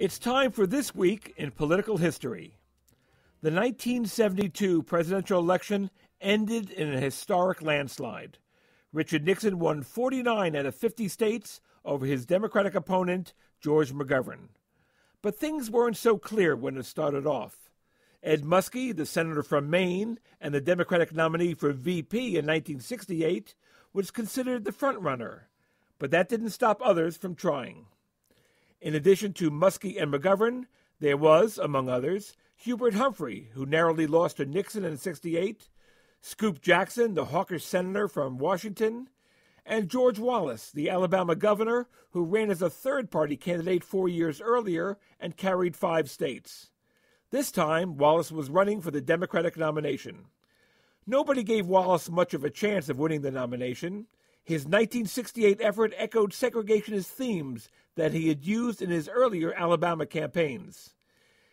It's time for This Week in Political History. The 1972 presidential election ended in a historic landslide. Richard Nixon won 49 out of 50 states over his Democratic opponent, George McGovern. But things weren't so clear when it started off. Ed Muskie, the senator from Maine and the Democratic nominee for VP in 1968, was considered the frontrunner, but that didn't stop others from trying. In addition to Muskie and McGovern, there was, among others, Hubert Humphrey, who narrowly lost to Nixon in 68, Scoop Jackson, the hawkish senator from Washington, and George Wallace, the Alabama governor, who ran as a third party candidate four years earlier and carried five states. This time, Wallace was running for the Democratic nomination. Nobody gave Wallace much of a chance of winning the nomination. His 1968 effort echoed segregationist themes that he had used in his earlier Alabama campaigns.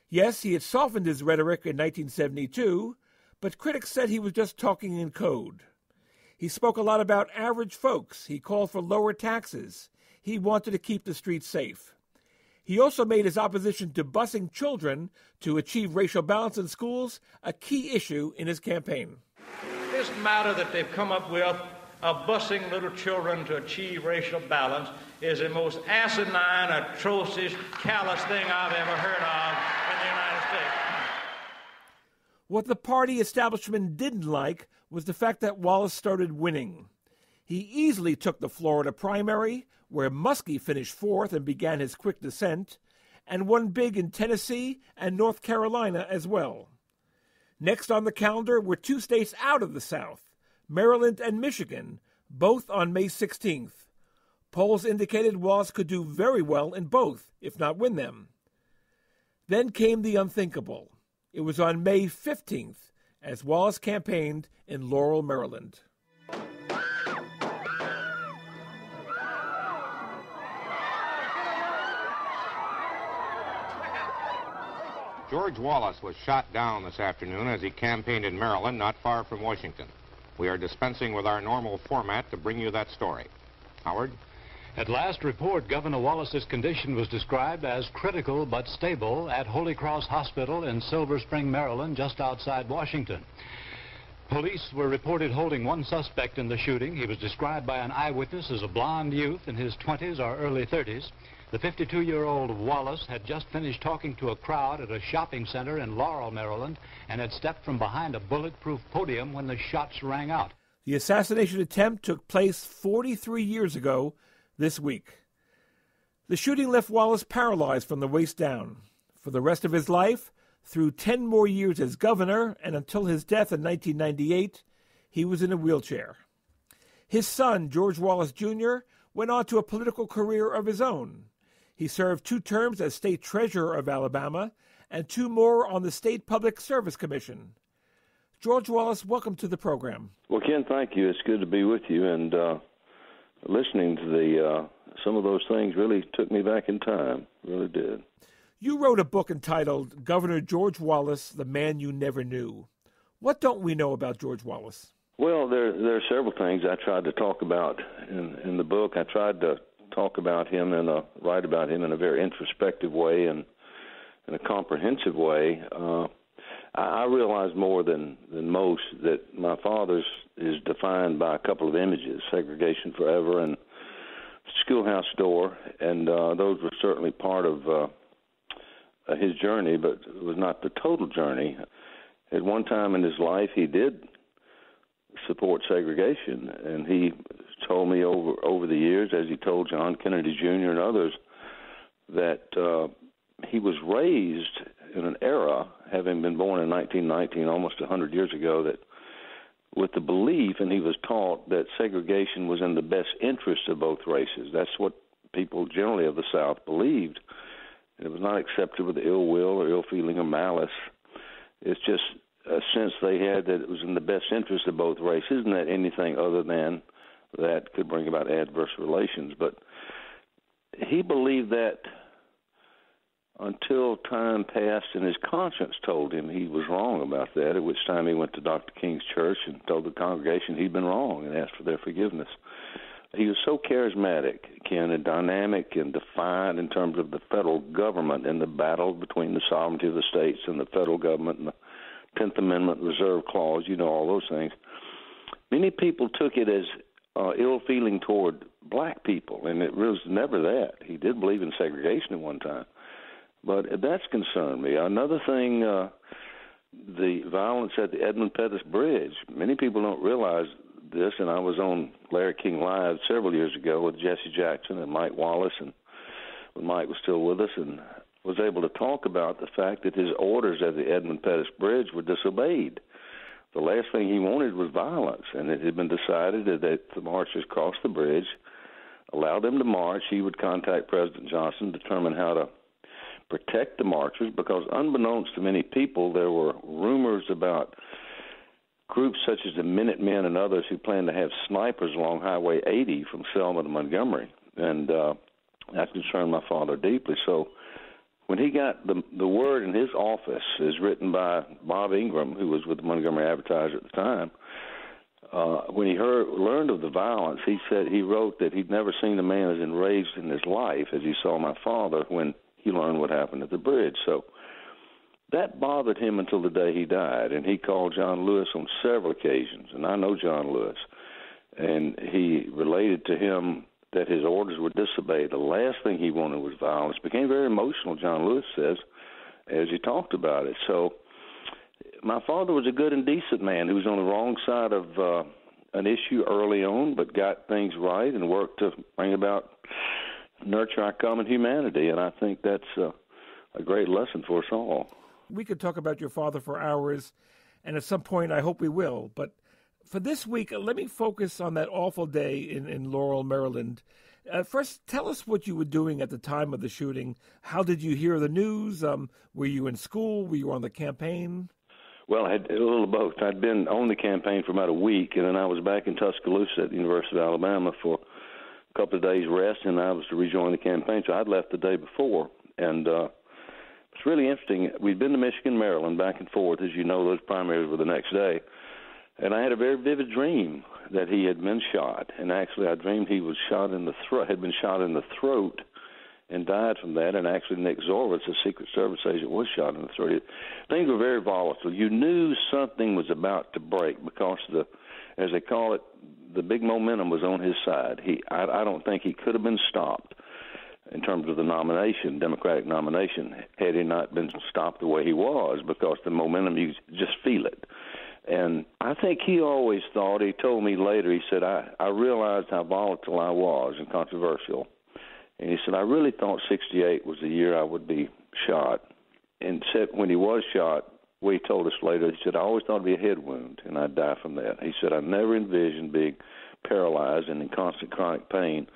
Yes, he had softened his rhetoric in 1972, but critics said he was just talking in code. He spoke a lot about average folks. He called for lower taxes. He wanted to keep the streets safe. He also made his opposition to busing children to achieve racial balance in schools a key issue in his campaign. This matter that they've come up with of busing little children to achieve racial balance is the most asinine, atrocious, callous thing I've ever heard of in the United States. What the party establishment didn't like was the fact that Wallace started winning. He easily took the Florida primary, where Muskie finished fourth and began his quick descent, and won big in Tennessee and North Carolina as well. Next on the calendar were two states out of the South Maryland and Michigan, both on May 16th. Polls indicated Wallace could do very well in both, if not win them. Then came the unthinkable. It was on May 15th as Wallace campaigned in Laurel, Maryland. George Wallace was shot down this afternoon as he campaigned in Maryland, not far from Washington. We are dispensing with our normal format to bring you that story. Howard? At last report, Governor Wallace's condition was described as critical but stable at Holy Cross Hospital in Silver Spring, Maryland, just outside Washington. Police were reported holding one suspect in the shooting. He was described by an eyewitness as a blond youth in his 20s or early 30s. The 52-year-old Wallace had just finished talking to a crowd at a shopping center in Laurel, Maryland, and had stepped from behind a bulletproof podium when the shots rang out. The assassination attempt took place 43 years ago this week. The shooting left Wallace paralyzed from the waist down. For the rest of his life, through 10 more years as governor and until his death in 1998, he was in a wheelchair. His son, George Wallace Jr., went on to a political career of his own. He served two terms as state treasurer of Alabama and two more on the State Public Service Commission. George Wallace, welcome to the program. Well, Ken, thank you. It's good to be with you. And uh, listening to the uh, some of those things really took me back in time. Really did. You wrote a book entitled Governor George Wallace, the Man You Never Knew. What don't we know about George Wallace? Well, there there are several things I tried to talk about in in the book. I tried to talk about him and write about him in a very introspective way and in a comprehensive way. Uh, I, I realized more than than most that my father's is defined by a couple of images: segregation forever and schoolhouse door, and uh, those were certainly part of uh, his journey, but it was not the total journey. At one time in his life, he did support segregation, and he told me over over the years, as he told John Kennedy Jr. and others, that uh, he was raised in an era, having been born in 1919, almost 100 years ago, that with the belief, and he was taught that segregation was in the best interest of both races. That's what people generally of the South believed. It was not accepted with ill will or ill feeling or malice. It's just a sense they had that it was in the best interest of both races, and that anything other than that could bring about adverse relations. But he believed that until time passed and his conscience told him he was wrong about that, at which time he went to Dr. King's church and told the congregation he'd been wrong and asked for their forgiveness. he was so charismatic, Ken, and dynamic and defiant in terms of the federal government and the battle between the sovereignty of the states and the federal government and the Tenth Amendment Reserve Clause. You know all those things. Many people took it as uh, ill feeling toward black people, and it was never that. He did believe in segregation at one time, but that's concerned me. Another thing. Uh, the violence at the Edmund Pettus Bridge. Many people don't realize this, and I was on Larry King Live several years ago with Jesse Jackson and Mike Wallace, and when Mike was still with us, and was able to talk about the fact that his orders at the Edmund Pettus Bridge were disobeyed. The last thing he wanted was violence, and it had been decided that the marchers cross the bridge, allow them to march. He would contact President Johnson, determine how to protect the marchers, because unbeknownst to many people, there were rumors about groups such as the Minutemen and others who planned to have snipers along Highway 80 from Selma to Montgomery, and uh, that concerned my father deeply. So when he got the the word in his office, is written by Bob Ingram, who was with the Montgomery Advertiser at the time. Uh, when he heard learned of the violence, he said he wrote that he'd never seen a man as enraged in his life as he saw my father when he learned what happened at the bridge. So that bothered him until the day he died, and he called John Lewis on several occasions, and I know John Lewis, and he related to him that his orders were disobeyed. The last thing he wanted was violence. Became very emotional, John Lewis says, as he talked about it. So my father was a good and decent man who was on the wrong side of uh, an issue early on, but got things right and worked to bring about nurture our common humanity. And I think that's a great lesson for us all. We could talk about your father for hours, and at some point I hope we will. But for this week, let me focus on that awful day in, in Laurel, Maryland. Uh, first, tell us what you were doing at the time of the shooting. How did you hear the news? Um, were you in school? Were you on the campaign? Well, I had a little of both. I'd been on the campaign for about a week, and then I was back in Tuscaloosa at the University of Alabama for a couple of days rest, and I was to rejoin the campaign. So I'd left the day before, and uh, it's really interesting. We'd been to Michigan, Maryland, back and forth. As you know, those primaries were the next day. And I had a very vivid dream that he had been shot. And actually, I dreamed he was shot in the throat, had been shot in the throat, and died from that. And actually, Nick Zarvos, a Secret Service agent, was shot in the throat. Things were very volatile. You knew something was about to break because the, as they call it, the big momentum was on his side. He, I, I don't think he could have been stopped in terms of the nomination, Democratic nomination, had he not been stopped the way he was, because the momentum you just feel it. And I think he always thought. He told me later. He said, "I I realized how volatile I was and controversial." And he said, "I really thought '68 was the year I would be shot." And said when he was shot, he told us later. He said, "I always thought it'd be a head wound, and I'd die from that." He said, "I never envisioned being paralyzed and in constant chronic pain."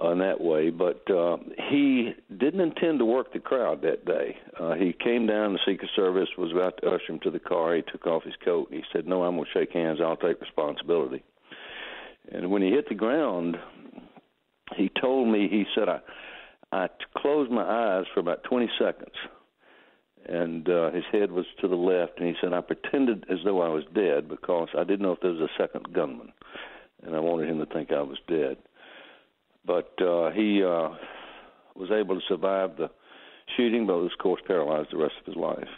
In that way. But uh, he didn't intend to work the crowd that day. Uh, he came down. The Secret Service was about to usher him to the car. He took off his coat. And he said, "No, I'm going to shake hands. I'll take responsibility." And when he hit the ground, he told me. He said, "I." I closed my eyes for about 20 seconds, and uh, his head was to the left. And he said, "I pretended as though I was dead because I didn't know if there was a second gunman, and I wanted him to think I was dead." But uh, he uh, was able to survive the shooting, but was, of course, paralyzed the rest of his life.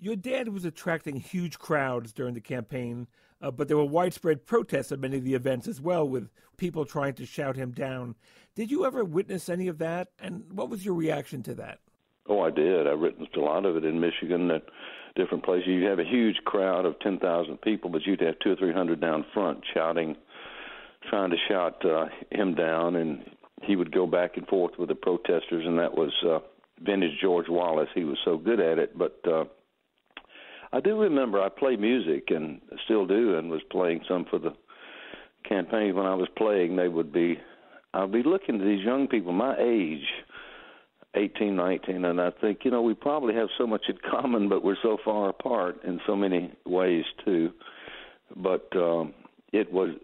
Your dad was attracting huge crowds during the campaign, uh, but there were widespread protests at many of the events as well, with people trying to shout him down. Did you ever witness any of that? And what was your reaction to that? Oh, I did. I witnessed a lot of it in Michigan at different places. You'd have a huge crowd of 10,000 people, but you'd have two or three hundred down front shouting trying to shout uh, him down, and he would go back and forth with the protesters, and that was uh, vintage George Wallace. He was so good at it, but uh, I do remember I play music and still do, and was playing some for the campaign. When I was playing, they would be, I'd be looking at these young people my age. 18, 19, and I think, you know, we probably have so much in common, but we're so far apart in so many ways, too. But um, it was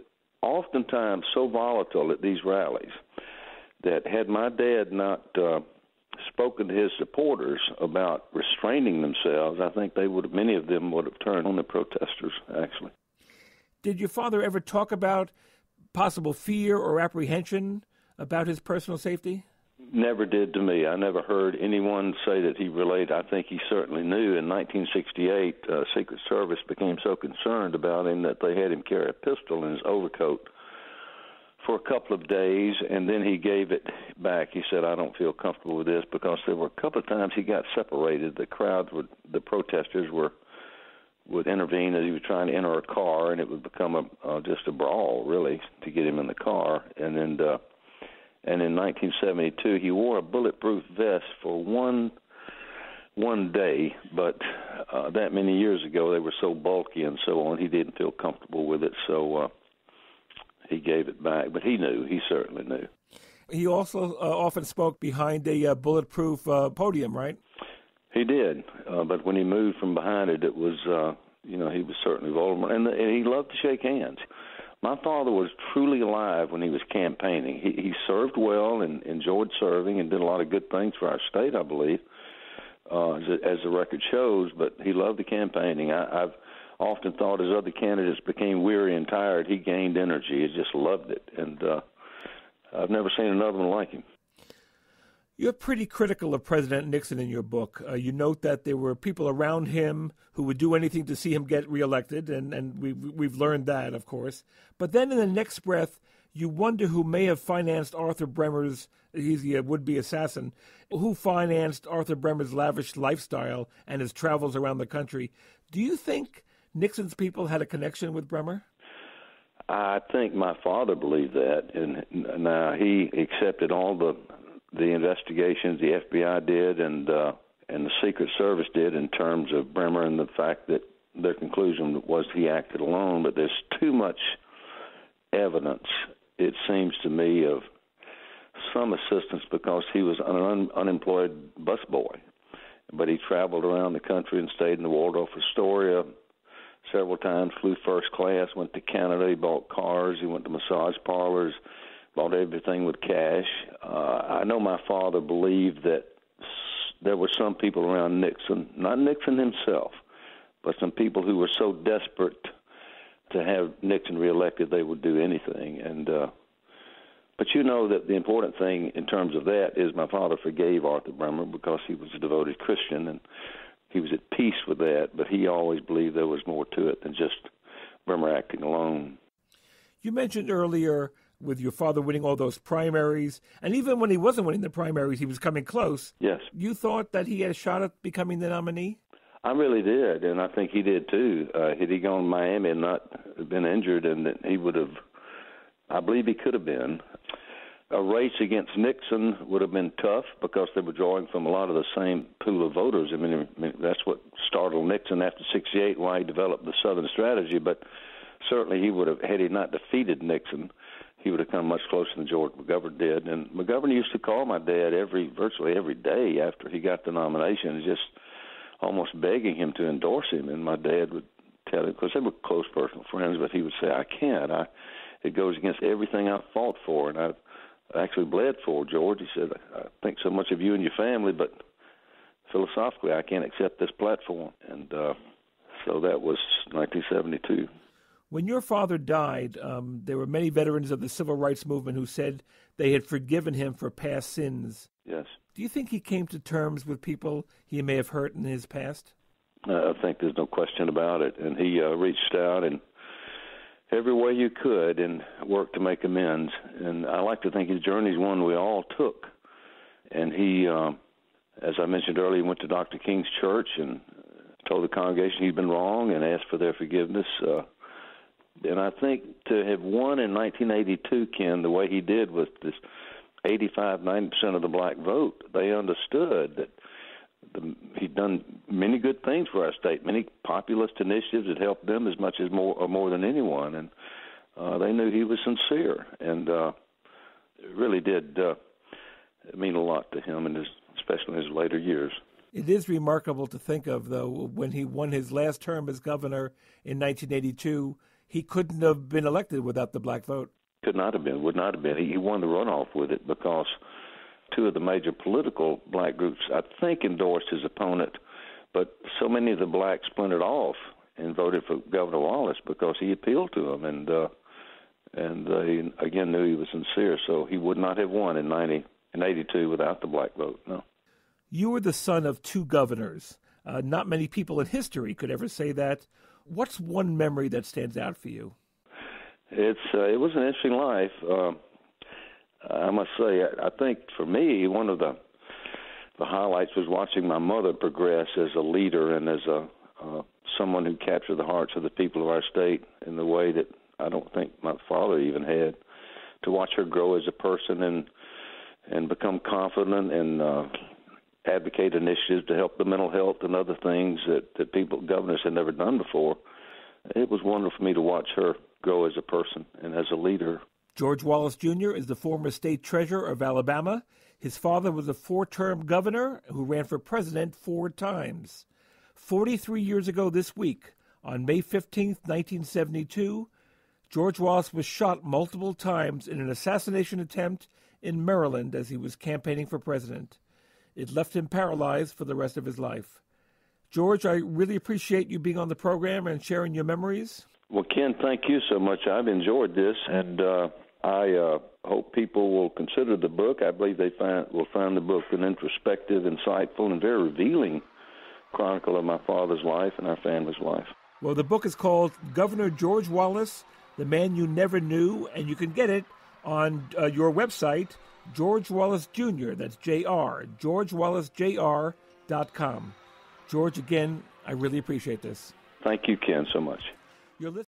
oftentimes so volatile at these rallies that had my dad not uh, spoken to his supporters about restraining themselves, I think they would many of them would have turned on the protesters. Actually, did your father ever talk about possible fear or apprehension about his personal safety? Never did to me. I never heard anyone say that he related. I think he certainly knew. In 1968, uh, Secret Service became so concerned about him that they had him carry a pistol in his overcoat for a couple of days, and then he gave it back. He said, "I don't feel comfortable with this," because there were a couple of times he got separated. The crowds would, the protesters were would intervene as he was trying to enter a car, and it would become a uh, just a brawl, really, to get him in the car. And then, uh, and in 1972, he wore a bulletproof vest for one one day, but uh, that many years ago, they were so bulky and so on, he didn't feel comfortable with it. So. Uh, he gave it back. But he knew. He certainly knew. He also uh, often spoke behind a uh, bulletproof uh, podium, right? He did, uh, but when he moved from behind it, it was uh, you know he was certainly vulnerable, and, and he loved to shake hands. My father was truly alive when he was campaigning. He, he served well and enjoyed serving and did a lot of good things for our state, I believe, uh, as, as the record shows. But he loved the campaigning. I, I've often thought as other candidates became weary and tired, he gained energy. He just loved it, and uh, I've never seen another one like him. You're pretty critical of President Nixon in your book. Uh, you note that there were people around him who would do anything to see him get reelected, and, and we've, we've learned that, of course. But then in the next breath, you wonder who may have financed Arthur Bremer's, he's a would be assassin, who financed Arthur Bremer's lavish lifestyle and his travels around the country. Do you think Nixon's people had a connection with Bremer? I think my father believed that, and now he accepted all the the investigations the FBI did and uh, and the Secret Service did in terms of Bremer and the fact that their conclusion was he acted alone. But there's too much evidence, it seems to me, of some assistance because he was an un- unemployed busboy, but he traveled around the country and stayed in the Waldorf Astoria several times, flew first class, went to Canada, he bought cars, he went to massage parlors, bought everything with cash. Uh, I know my father believed that there were some people around Nixon, not Nixon himself, but some people who were so desperate to have Nixon reelected they would do anything. And uh, but you know that the important thing in terms of that is my father forgave Arthur Bremer because he was a devoted Christian and he was at peace with that, but he always believed there was more to it than just Bremer acting alone. You mentioned earlier with your father winning all those primaries, and even when he wasn't winning the primaries, he was coming close. Yes. You thought that he had a shot at becoming the nominee? I really did, and I think he did too. Uh, had he gone to Miami and not been injured, and he would have, I believe he could have been a race against Nixon would have been tough because they were drawing from a lot of the same pool of voters. I mean, I mean that's what startled Nixon after '68, why he developed the Southern strategy. But certainly, he would have had he not defeated Nixon, he would have come much closer than George McGovern did. And McGovern used to call my dad every virtually every day after he got the nomination, just almost begging him to endorse him. And my dad would tell him because they were close personal friends, but he would say, "I can't. I." It goes against everything I fought for, and I actually bled for George. He said, I think so much of you and your family, but philosophically, I can't accept this platform. And uh, so that was 1972. When your father died, um, there were many veterans of the civil rights movement who said they had forgiven him for past sins. Yes. Do you think he came to terms with people he may have hurt in his past? Uh, I think there's no question about it. And he uh, reached out and every way you could and worked to make amends. And I like to think his journey is one we all took. And he, um, as I mentioned earlier, went to Dr. King's church and told the congregation he'd been wrong and asked for their forgiveness. Uh, and I think to have won in 1982, Ken, the way he did with this 85, 90 percent of the black vote, they understood that the, he'd done many good things for our state, many populist initiatives that helped them as much as more or more than anyone, and uh, they knew he was sincere, and uh, it really did uh, mean a lot to him, and especially in his later years. It is remarkable to think of, though, when he won his last term as governor in 1982, he couldn't have been elected without the black vote. Could not have been, would not have been. He, he won the runoff with it because two of the major political black groups, I think, endorsed his opponent, but so many of the blacks splintered off and voted for Governor Wallace because he appealed to them, and uh, and they again knew he was sincere. So he would not have won in ninety in eighty two without the black vote. No. You were the son of two governors. Uh, not many people in history could ever say that. What's one memory that stands out for you? It's uh, it was an interesting life. Uh, I must say, I, I think for me, one of the the highlights was watching my mother progress as a leader and as a uh, someone who captured the hearts of the people of our state in the way that I don't think my father even had. To watch her grow as a person and and become confident and uh, advocate initiatives to help the mental health and other things that that people governors had never done before. It was wonderful for me to watch her grow as a person and as a leader. George Wallace Jr. is the former state treasurer of Alabama. His father was a four term governor who ran for president four times. 43 years ago this week, on May 15, 1972, George Wallace was shot multiple times in an assassination attempt in Maryland as he was campaigning for president. It left him paralyzed for the rest of his life. George, I really appreciate you being on the program and sharing your memories. Well, Ken, thank you so much. I've enjoyed this, and uh, I uh, hope people will consider the book. I believe they find, will find the book an introspective, insightful, and very revealing chronicle of my father's life and our family's life. Well, the book is called Governor George Wallace, The Man You Never Knew, and you can get it on uh, your website, George Wallace Jr., that's J.R., georgewallacejr.com. George, again, I really appreciate this. Thank you, Ken, so much. You're